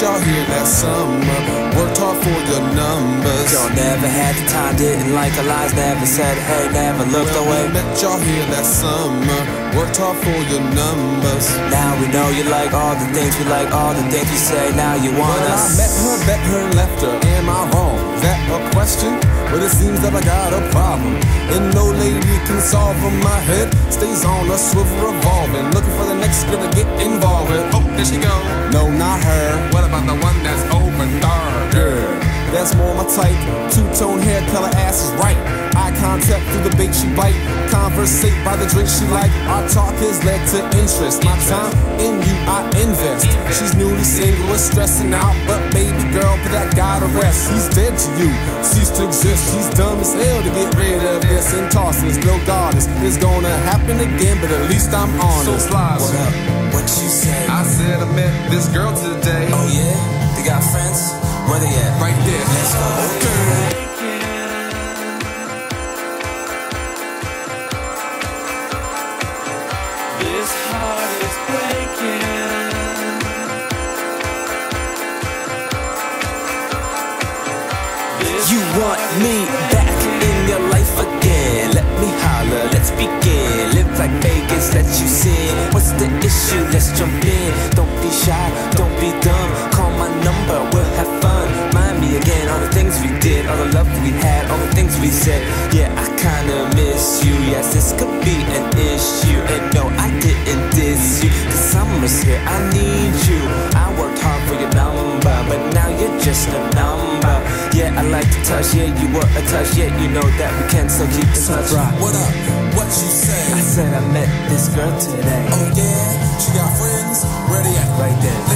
y'all here last summer. Worked hard for your numbers. Y'all never had the time, didn't like the lies, never said hey, never looked Well, away. we met y'all here last summer. Worked hard for your numbers. Now we know you like all the things we like, all the things we say. Now you want Well, I met her, bet her, left her. Am I wrong? Is that a question? But it seems that I got a problem. And no lady can solve in my head. Stays on a swivel revolving. Looking for the next girl to get involved with. Oh, there she go. No, not her. That's more my type. Two-tone hair color, ass is right. Eye contact through the bait she bite. Conversate by the drink she like. Our talk has led to interest. My time in you I invest. She's newly single, is stressing out, but baby girl, put that guy to rest. He's dead to you, cease to exist. She's dumb as hell to get rid of this and toss this. No goddess, it's gonna happen again, but at least I'm honest. So What up? What you say? I said I met this girl today. Oh yeah? Got friends? Where they at? Right there. Let's go. This heart is breaking. This You want me back in your life again? Let me holler, let's begin. Live like Vegas, let you sin. What's the issue? Let's jump said. Yeah, I kinda miss you. Yes, this could be an issue. And no, I didn't diss you. Cause summer's here, I need you. I worked hard for your number, but now you're just a number. Yeah, I like to touch, yeah, you were a touch, yeah, you know that we can still keep in touch. What up? What you say? I said I met this girl today. Oh yeah? She got friends? They at? Right there.